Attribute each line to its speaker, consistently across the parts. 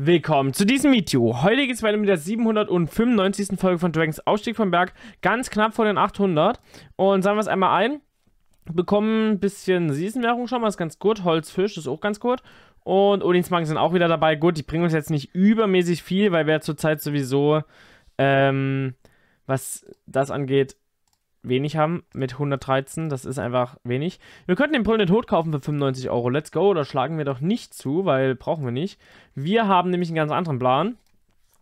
Speaker 1: Willkommen zu diesem Video. Heute geht es weiter mit der 795. Folge von Dragons Ausstieg vom Berg. Ganz knapp vor den 800. Und sagen wir es einmal ein. Bekommen ein bisschen Season-Währung schon mal, ist ganz gut. Holzfisch ist auch ganz gut. Und Odinsmarken sind auch wieder dabei. Gut, die bringen uns jetzt nicht übermäßig viel, weil wir zurzeit sowieso, ähm, was das angeht, wenig haben mit 113. Das ist einfach wenig. Wir könnten den Brüllenden Tod kaufen für 95 Euro. Let's go. Da schlagen wir doch nicht zu, weil brauchen wir nicht. Wir haben nämlich einen ganz anderen Plan.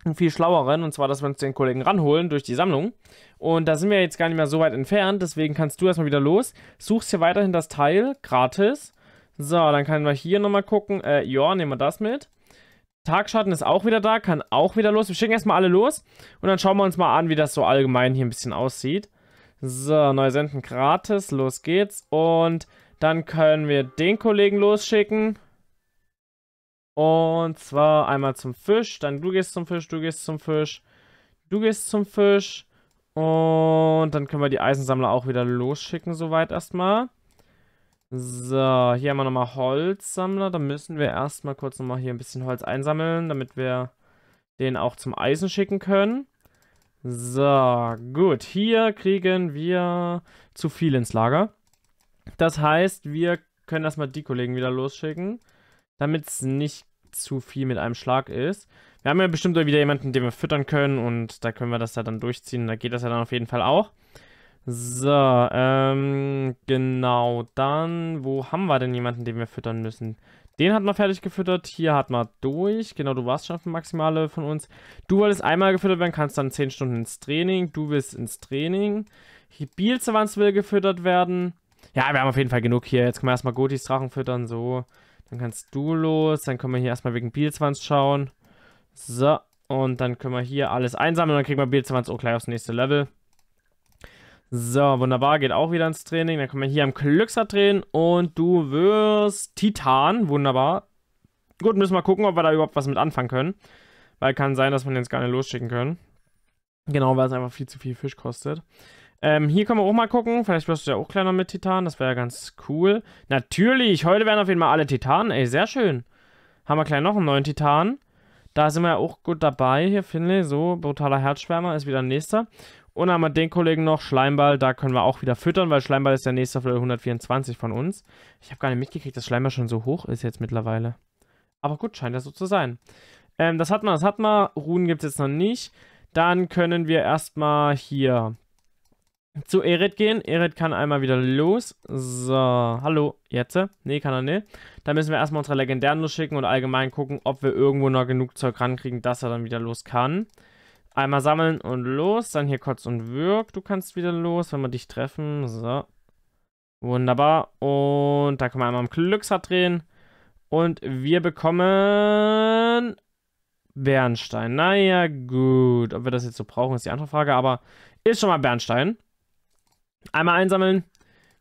Speaker 1: Einen viel schlaueren. Und zwar, dass wir uns den Kollegen ranholen durch die Sammlung. Und da sind wir jetzt gar nicht mehr so weit entfernt. Deswegen kannst du erstmal wieder los. Suchst hier weiterhin das Teil. Gratis. So, dann können wir hier nochmal gucken. Äh, ja, nehmen wir das mit. Tagschatten ist auch wieder da, kann auch wieder los. Wir schicken erstmal alle los und dann schauen wir uns mal an, wie das so allgemein hier ein bisschen aussieht. So, neu senden gratis. Los geht's. Und dann können wir den Kollegen losschicken. Und zwar einmal zum Fisch. Dann du gehst zum Fisch, du gehst zum Fisch. Du gehst zum Fisch. Und dann können wir die Eisensammler auch wieder losschicken, soweit erstmal. So, hier haben wir nochmal Holzsammler. Da müssen wir erstmal kurz nochmal hier ein bisschen Holz einsammeln, damit wir den auch zum Eisen schicken können. So, gut. Hier kriegen wir zu viel ins Lager. Das heißt, wir können erstmal die Kollegen wieder losschicken, damit es nicht zu viel mit einem Schlag ist. Wir haben ja bestimmt wieder jemanden, den wir füttern können und da können wir das ja dann durchziehen. Da geht das ja dann auf jeden Fall auch. So, ähm, genau. Dann, wo haben wir denn jemanden, den wir füttern müssen? Den hat man fertig gefüttert. Hier hat man durch. Genau, du warst schon auf dem Maximale von uns. Du wolltest einmal gefüttert werden, kannst dann 10 Stunden ins Training. Du willst ins Training. Hier Bielzewans will gefüttert werden. Ja, wir haben auf jeden Fall genug hier. Jetzt können wir erstmal Gotis Drachen füttern. So. Dann kannst du los. Dann können wir hier erstmal wegen Bielzewans schauen. So. Und dann können wir hier alles einsammeln. Dann kriegen wir Bielzewans auch gleich aufs nächste Level. So, wunderbar, geht auch wieder ins Training. Dann können wir hier am Glücksrad drehen und du wirst Titan. Wunderbar. Gut, müssen wir gucken, ob wir da überhaupt was mit anfangen können. Weil kann sein, dass wir den jetzt gar nicht losschicken können. Genau, weil es einfach viel zu viel Fisch kostet. Ähm, hier können wir auch mal gucken. Vielleicht wirst du ja auch kleiner mit Titan. Das wäre ja ganz cool. Natürlich, heute werden auf jeden Fall alle Titanen. Ey, sehr schön. Haben wir gleich noch einen neuen Titan. Da sind wir ja auch gut dabei hier, Finley. So, brutaler Herzschwärmer ist wieder ein nächster. Und dann haben wir den Kollegen noch, Schleimball, da können wir auch wieder füttern, weil Schleimball ist der nächste auf 124 von uns. Ich habe gar nicht mitgekriegt, dass Schleimball schon so hoch ist jetzt mittlerweile. Aber gut, scheint ja so zu sein. Ähm, das hat man, das hat man. Runen gibt es jetzt noch nicht. Dann können wir erstmal hier zu Erit gehen. Erit kann einmal wieder los. So, hallo, jetzt? Nee, kann er nicht. Dann müssen wir erstmal unsere Legendären losschicken und allgemein gucken, ob wir irgendwo noch genug Zeug rankriegen, dass er dann wieder los kann. Einmal sammeln und los. Dann hier kurz und wirk. Du kannst wieder los, wenn wir dich treffen. So. Wunderbar. Und da können wir einmal am Glücksrad drehen. Und wir bekommen Bernstein. Naja, gut. Ob wir das jetzt so brauchen, ist die andere Frage. Aber ist schon mal Bernstein. Einmal einsammeln.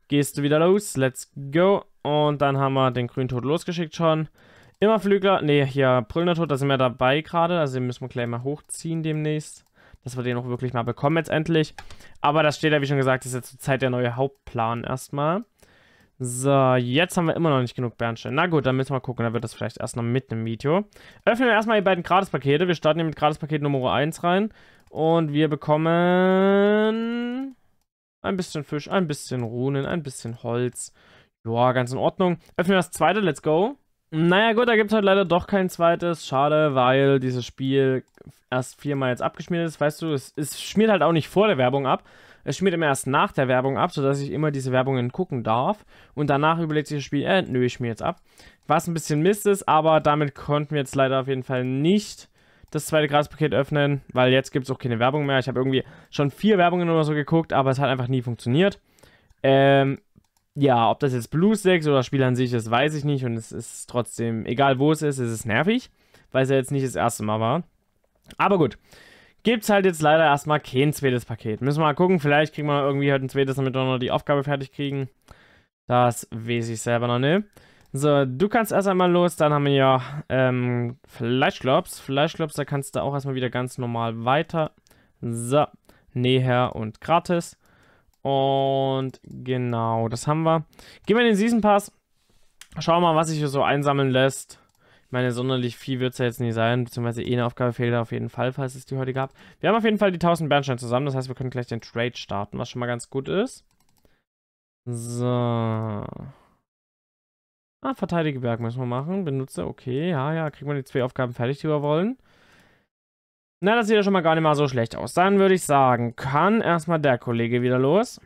Speaker 1: Gehst du wieder los. Let's go. Und dann haben wir den grünen Tod losgeschickt schon. Immerflügler, ne, hier Brüllner da sind wir dabei gerade. Also den müssen wir gleich mal hochziehen demnächst. Dass wir den auch wirklich mal bekommen jetzt endlich. Aber das steht ja, wie schon gesagt, ist jetzt zur Zeit der neue Hauptplan erstmal. So, jetzt haben wir immer noch nicht genug Bernstein. Na gut, dann müssen wir gucken, dann wird das vielleicht erst noch mit einem Video. Öffnen wir erstmal die beiden Gratispakete. Wir starten hier mit Gratispaket Nummer 1 rein. Und wir bekommen ein bisschen Fisch, ein bisschen Runen, ein bisschen Holz. Joa, ganz in Ordnung. Öffnen wir das zweite, let's go. Naja, gut, da gibt es halt leider doch kein zweites. Schade, weil dieses Spiel erst viermal jetzt abgeschmiert ist. Weißt du, es, es schmiert halt auch nicht vor der Werbung ab. Es schmiert immer erst nach der Werbung ab, sodass ich immer diese Werbungen gucken darf. Und danach überlegt sich das Spiel, äh, nö, ich schmier jetzt ab. Was ein bisschen Mist ist, aber damit konnten wir jetzt leider auf jeden Fall nicht das zweite Gratispaket öffnen, weil jetzt gibt es auch keine Werbung mehr. Ich habe irgendwie schon vier Werbungen oder so geguckt, aber es hat einfach nie funktioniert. Ähm, ja, ob das jetzt Blue Stacks oder Spiel an sich ist, weiß ich nicht. Und es ist trotzdem, egal wo es ist, ist es nervig, weil es ja jetzt nicht das erste Mal war. Aber gut. Gibt es halt jetzt leider erstmal kein zweites Paket. Müssen wir mal gucken, vielleicht kriegen wir irgendwie halt ein zweites, damit wir noch die Aufgabe fertig kriegen. Das weiß ich selber noch nicht. So, du kannst erst einmal los, dann haben wir ja ähm, Fleischklops. Fleischklops, da kannst du auch erstmal wieder ganz normal weiter. So, näher und gratis. Und genau, das haben wir. Gehen wir in den Season Pass. Schauen wir mal, was sich hier so einsammeln lässt. Ich meine, sonderlich viel wird es ja jetzt nicht sein, beziehungsweise eh eine Aufgabe fehlt auf jeden Fall, falls es die heute gab. Wir haben auf jeden Fall die 1000 Bernstein zusammen, das heißt, wir können gleich den Trade starten, was schon mal ganz gut ist. So. Ah, verteidige Berg müssen wir machen. Benutze, okay, ja, ja, kriegen wir die zwei Aufgaben fertig, die wir wollen. Na, das sieht ja schon mal gar nicht mal so schlecht aus. Dann würde ich sagen, kann erstmal der Kollege wieder los.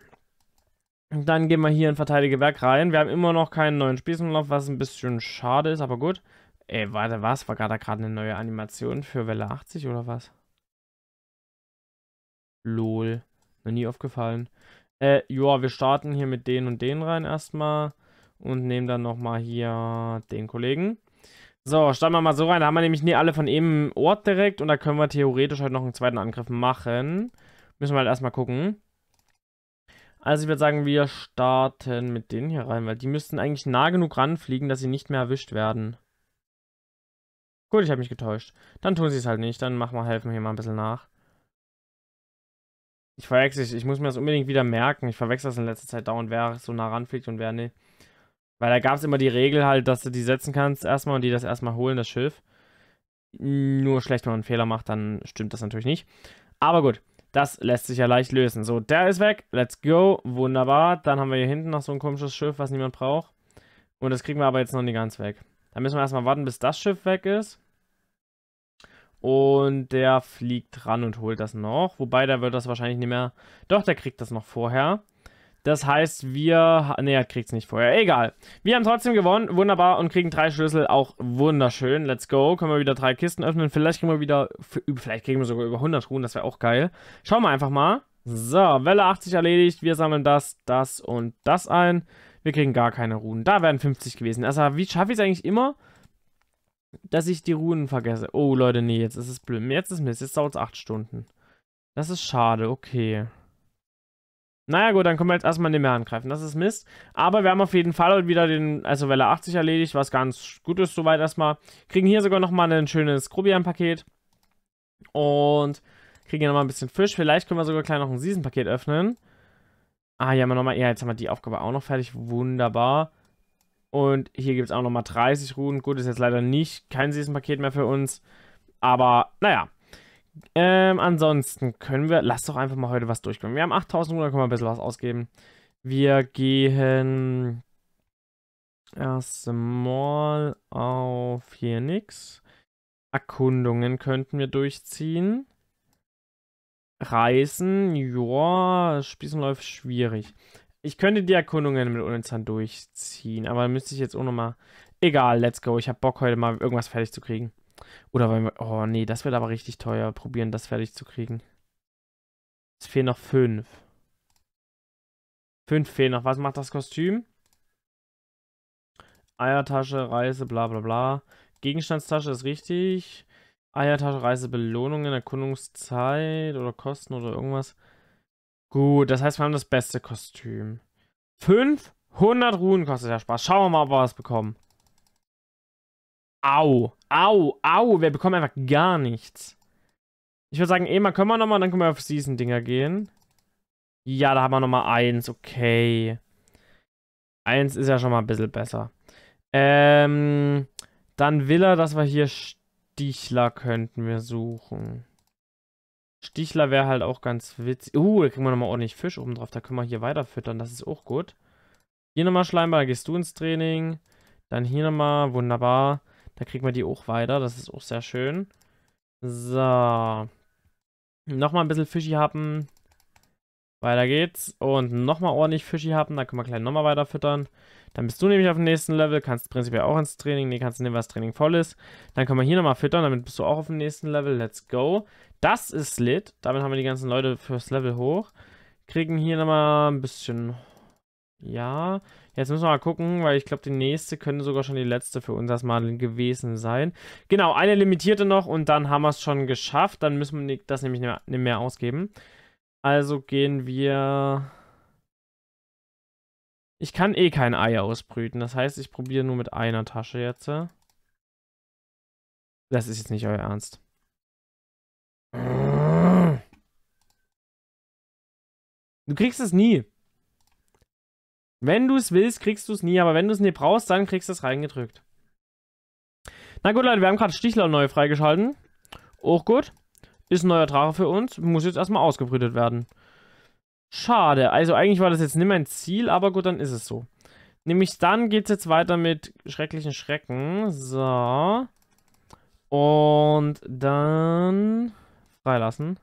Speaker 1: Dann gehen wir hier in Verteidigeberg rein. Wir haben immer noch keinen neuen Spießenlauf, was ein bisschen schade ist, aber gut. Ey, warte, was? War gerade gerade eine neue Animation für Welle 80 oder was? Lol. Noch nie aufgefallen. Äh, ja, wir starten hier mit den und den rein erstmal. Und nehmen dann nochmal hier den Kollegen. So, starten wir mal so rein. Da haben wir nämlich nie alle von eben Ort direkt. Und da können wir theoretisch halt noch einen zweiten Angriff machen. Müssen wir halt erstmal gucken. Also ich würde sagen, wir starten mit denen hier rein, weil die müssten eigentlich nah genug ranfliegen, dass sie nicht mehr erwischt werden. Gut, ich habe mich getäuscht. Dann tun sie es halt nicht. Dann machen wir, helfen wir hier mal ein bisschen nach. Ich verwechsel, ich, muss mir das unbedingt wieder merken. Ich verwechsel das in letzter Zeit dauernd, wer so nah ranfliegt und wer nicht. Weil da gab es immer die Regel halt, dass du die setzen kannst erstmal und die das erstmal holen, das Schiff. Nur schlecht, wenn man einen Fehler macht, dann stimmt das natürlich nicht. Aber gut, das lässt sich ja leicht lösen. So, der ist weg. Let's go. Wunderbar. Dann haben wir hier hinten noch so ein komisches Schiff, was niemand braucht. Und das kriegen wir aber jetzt noch nicht ganz weg. Da müssen wir erstmal warten, bis das Schiff weg ist. Und der fliegt ran und holt das noch. Wobei, der wird das wahrscheinlich nicht mehr... Doch, der kriegt das noch vorher. Das heißt, wir. Ne, er kriegt es nicht vorher. Egal. Wir haben trotzdem gewonnen. Wunderbar. Und kriegen drei Schlüssel. Auch wunderschön. Let's go. Können wir wieder drei Kisten öffnen. Vielleicht kriegen wir wieder. Vielleicht kriegen wir sogar über 100 Ruhen. Das wäre auch geil. Schauen wir einfach mal. So, Welle 80 erledigt. Wir sammeln das, das und das ein. Wir kriegen gar keine Ruhen. Da wären 50 gewesen. Also, wie schaffe ich es eigentlich immer, dass ich die Runen vergesse? Oh, Leute, nee, jetzt ist es blöd. Jetzt ist Mist. Jetzt dauert es 8 Stunden. Das ist schade. Okay. Naja gut, dann können wir jetzt erstmal nicht mehr angreifen. Das ist Mist. Aber wir haben auf jeden Fall wieder den, also Welle 80 erledigt, was ganz gut ist soweit erstmal. Kriegen hier sogar nochmal ein schönes Grobian-Paket. Und kriegen hier nochmal ein bisschen Fisch. Vielleicht können wir sogar gleich noch ein Season-Paket öffnen. Ah, hier haben wir nochmal, ja, jetzt haben wir die Aufgabe auch noch fertig. Wunderbar. Und hier gibt es auch nochmal 30 Ruhen. Gut, ist jetzt leider nicht kein Season-Paket mehr für uns. Aber, naja. Ähm, ansonsten können wir, lass doch einfach mal heute was durchkommen. Wir haben 8000 da können wir ein bisschen was ausgeben. Wir gehen erstmal auf hier nix. Erkundungen könnten wir durchziehen. Reisen, ja, Spießen läuft schwierig. Ich könnte die Erkundungen mit Unenzahn durchziehen, aber müsste ich jetzt auch nochmal. Egal, let's go. Ich habe Bock, heute mal irgendwas fertig zu kriegen. Oder weil wir. Oh nee, das wird aber richtig teuer. Probieren, das fertig zu kriegen. Es fehlen noch fünf. Fünf fehlen noch. Was macht das Kostüm? Eiertasche, Reise, bla bla bla. Gegenstandstasche ist richtig. Eiertasche, Reise, Belohnungen, Erkundungszeit oder Kosten oder irgendwas. Gut, das heißt, wir haben das beste Kostüm. 500 Ruhen kostet der Spaß. Schauen wir mal, ob wir was bekommen. Au, au, au. Wir bekommen einfach gar nichts. Ich würde sagen, mal können wir nochmal, dann können wir auf Season-Dinger gehen. Ja, da haben wir nochmal eins. Okay. Eins ist ja schon mal ein bisschen besser. Ähm, dann will er, dass wir hier Stichler könnten wir suchen. Stichler wäre halt auch ganz witzig. Uh, da kriegen wir nochmal ordentlich Fisch oben drauf. Da können wir hier weiter füttern. Das ist auch gut. Hier nochmal Schleimball, gehst du ins Training. Dann hier nochmal, wunderbar. Da kriegen wir die auch weiter. Das ist auch sehr schön. So. Nochmal ein bisschen Fischi haben. Weiter geht's. Und nochmal ordentlich Fischi haben. Da können wir gleich nochmal weiter füttern. Dann bist du nämlich auf dem nächsten Level. Kannst prinzipiell auch ins Training. Nee, kannst nehmen, weil das Training voll ist. Dann können wir hier nochmal füttern. Damit bist du auch auf dem nächsten Level. Let's go. Das ist lit. Damit haben wir die ganzen Leute fürs Level hoch. Kriegen hier nochmal ein bisschen ja, jetzt müssen wir mal gucken, weil ich glaube, die nächste könnte sogar schon die letzte für uns erstmal gewesen sein. Genau, eine limitierte noch und dann haben wir es schon geschafft. Dann müssen wir das nämlich nicht mehr ausgeben. Also gehen wir... Ich kann eh kein Ei ausbrüten. Das heißt, ich probiere nur mit einer Tasche jetzt. Das ist jetzt nicht euer Ernst. Du kriegst es nie. Wenn du es willst, kriegst du es nie, aber wenn du es nie brauchst, dann kriegst du es reingedrückt. Na gut, Leute, wir haben gerade Stichler neu freigeschalten. Auch gut. Ist ein neuer Drache für uns. Muss jetzt erstmal ausgebrütet werden. Schade. Also eigentlich war das jetzt nicht mein Ziel, aber gut, dann ist es so. Nämlich dann geht es jetzt weiter mit schrecklichen Schrecken. So. Und dann freilassen.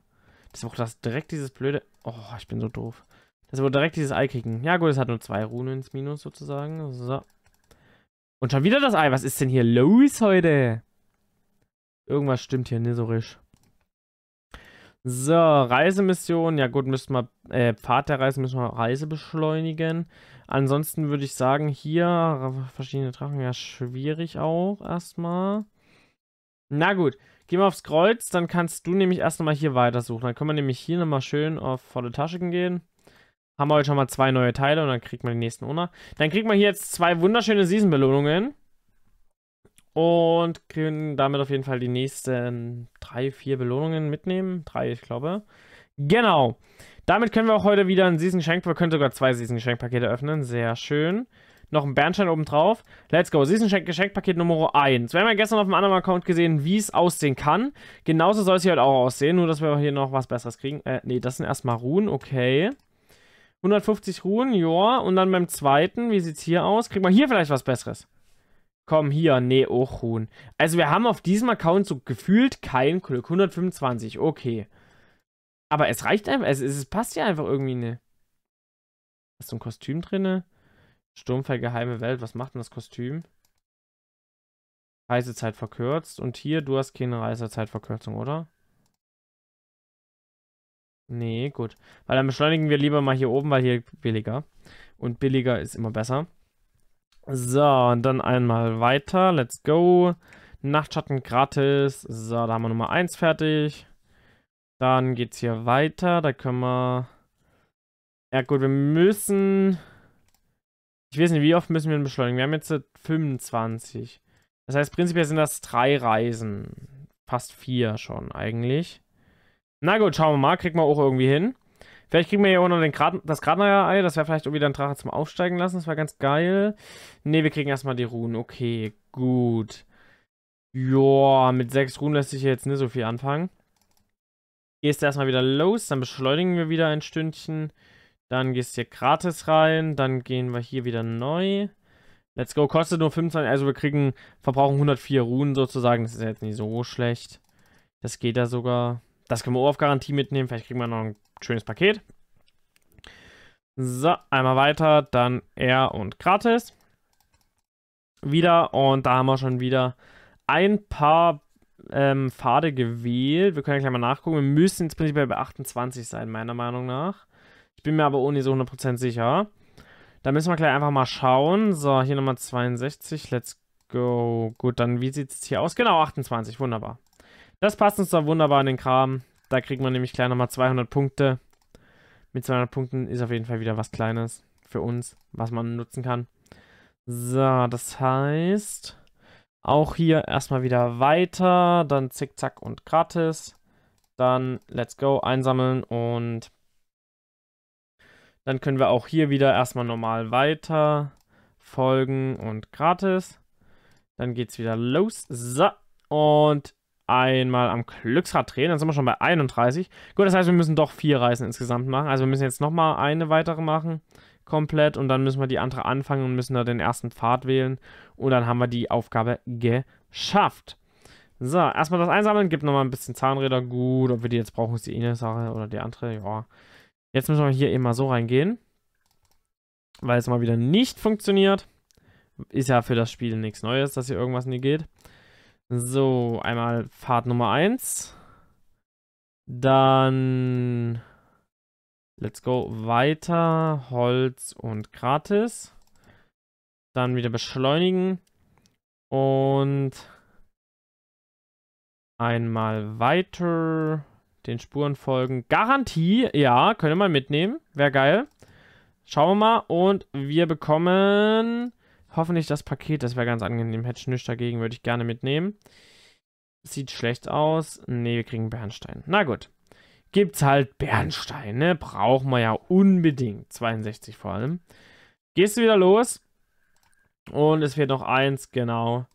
Speaker 1: Das auch das direkt dieses blöde... Oh, ich bin so doof. Das ist direkt dieses Ei kriegen. Ja gut, es hat nur zwei Runen ins Minus sozusagen. So. Und schon wieder das Ei. Was ist denn hier los heute? Irgendwas stimmt hier richtig. So, Reisemission. Ja gut, müssen wir, äh, Pfad der Reise müssen wir Reise beschleunigen. Ansonsten würde ich sagen, hier verschiedene Drachen, ja schwierig auch erstmal. Na gut, gehen wir aufs Kreuz, dann kannst du nämlich erst nochmal hier weitersuchen. Dann können wir nämlich hier nochmal schön auf volle Tasche gehen. Haben wir heute schon mal zwei neue Teile und dann kriegt man die nächsten ohne. Dann kriegt man hier jetzt zwei wunderschöne Season-Belohnungen. Und können damit auf jeden Fall die nächsten drei, vier Belohnungen mitnehmen. Drei, ich glaube. Genau. Damit können wir auch heute wieder ein Season-Geschenk, wir können sogar zwei Season-Geschenkpakete öffnen. Sehr schön. Noch ein Bernstein oben drauf. Let's go. Season-Geschenkpaket Nummer 1. Wir haben ja gestern auf einem anderen Account gesehen, wie es aussehen kann. Genauso soll es hier halt auch aussehen, nur dass wir hier noch was Besseres kriegen. Äh, nee, das sind erstmal Ruhen, okay. 150 Ruhen, ja. Und dann beim zweiten, wie sieht's hier aus? Kriegt man hier vielleicht was Besseres? Komm, hier, nee, auch Ruhen. Also wir haben auf diesem Account so gefühlt kein Glück. 125, okay. Aber es reicht einfach, es, es passt ja einfach irgendwie ne. Ist so ein Kostüm drinne? Sturmfall geheime Welt, was macht denn das Kostüm? Reisezeit verkürzt. Und hier, du hast keine Reisezeitverkürzung, oder? Nee, gut. Weil dann beschleunigen wir lieber mal hier oben, weil hier billiger. Und billiger ist immer besser. So, und dann einmal weiter. Let's go. Nachtschatten gratis. So, da haben wir Nummer 1 fertig. Dann geht's hier weiter. Da können wir... Ja gut, wir müssen... Ich weiß nicht, wie oft müssen wir ihn beschleunigen? Wir haben jetzt 25. Das heißt, prinzipiell sind das drei Reisen. Fast vier schon eigentlich. Na gut, schauen wir mal. Kriegen wir auch irgendwie hin. Vielleicht kriegen wir hier auch noch den Grad, das Gradmeier-Ei. Das wäre vielleicht irgendwie ein Drache zum Aufsteigen lassen. Das wäre ganz geil. Ne, wir kriegen erstmal die Runen. Okay, gut. Joa, mit sechs Runen lässt sich jetzt nicht so viel anfangen. Gehst du erstmal wieder los. Dann beschleunigen wir wieder ein Stündchen. Dann gehst du hier gratis rein. Dann gehen wir hier wieder neu. Let's go. Kostet nur 25. Also wir kriegen, verbrauchen 104 Runen sozusagen. Das ist jetzt nicht so schlecht. Das geht ja sogar. Das können wir auch auf Garantie mitnehmen. Vielleicht kriegen wir noch ein schönes Paket. So, einmal weiter. Dann R und gratis. Wieder. Und da haben wir schon wieder ein paar ähm, Pfade gewählt. Wir können ja gleich mal nachgucken. Wir müssen jetzt prinzipiell bei 28 sein, meiner Meinung nach. Ich bin mir aber ohne so 100% sicher. Da müssen wir gleich einfach mal schauen. So, hier nochmal 62. Let's go. Gut, dann wie sieht es hier aus? Genau, 28. Wunderbar. Das passt uns da wunderbar in den Kram. Da kriegt man nämlich gleich nochmal 200 Punkte. Mit 200 Punkten ist auf jeden Fall wieder was Kleines für uns, was man nutzen kann. So, das heißt, auch hier erstmal wieder weiter, dann zickzack und gratis. Dann let's go, einsammeln und dann können wir auch hier wieder erstmal normal weiter folgen und gratis. Dann geht's wieder los. So, und einmal am Glücksrad drehen. Dann sind wir schon bei 31. Gut, das heißt, wir müssen doch vier Reisen insgesamt machen. Also wir müssen jetzt nochmal eine weitere machen. Komplett. Und dann müssen wir die andere anfangen und müssen da den ersten Pfad wählen. Und dann haben wir die Aufgabe geschafft. So, erstmal das Einsammeln. Gibt nochmal ein bisschen Zahnräder. Gut, ob wir die jetzt brauchen, ist die eine Sache oder die andere. Ja. Jetzt müssen wir hier eben mal so reingehen. Weil es mal wieder nicht funktioniert. Ist ja für das Spiel nichts Neues, dass hier irgendwas nie geht. So, einmal Fahrt Nummer 1. Dann let's go weiter, Holz und gratis. Dann wieder beschleunigen und einmal weiter den Spuren folgen. Garantie, ja, können wir mal mitnehmen. Wäre geil. Schauen wir mal und wir bekommen Hoffentlich das Paket, das wäre ganz angenehm. Hätte ich nichts dagegen, würde ich gerne mitnehmen. Sieht schlecht aus. Ne, wir kriegen Bernstein. Na gut. Gibt's halt Bernstein, ne? Brauchen wir ja unbedingt. 62 vor allem. Gehst du wieder los. Und es fehlt noch eins, genau.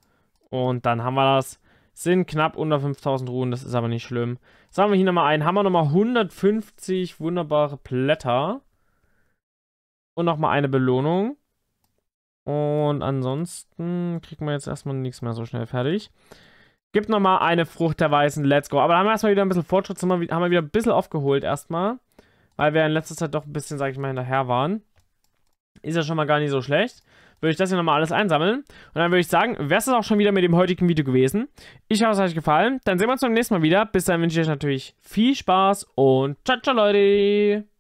Speaker 1: Und dann haben wir das. Sind knapp unter 5000 Ruhen, das ist aber nicht schlimm. Sagen wir hier nochmal ein. Haben wir nochmal 150 wunderbare Blätter. Und nochmal eine Belohnung. Und ansonsten kriegen wir jetzt erstmal nichts mehr so schnell fertig. Gibt nochmal eine Frucht der Weißen. Let's go. Aber da haben wir erstmal wieder ein bisschen Fortschritt. Haben wir wieder ein bisschen aufgeholt erstmal. Weil wir in letzter Zeit doch ein bisschen, sag ich mal, hinterher waren. Ist ja schon mal gar nicht so schlecht. Würde ich das hier nochmal alles einsammeln. Und dann würde ich sagen, wäre es auch schon wieder mit dem heutigen Video gewesen. Ich hoffe, es hat euch gefallen. Dann sehen wir uns beim nächsten Mal wieder. Bis dahin wünsche ich euch natürlich viel Spaß und ciao, ciao, Leute.